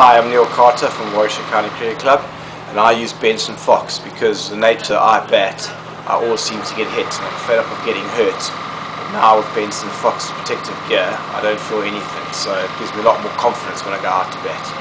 Hi, I'm Neil Carter from Warwickshire County Cricket Club and I use Benson Fox because the nature I bat, I always seem to get hit and I'm fed up of getting hurt. But now with Benson Fox protective gear, I don't feel anything, so it gives me a lot more confidence when I go out to bat.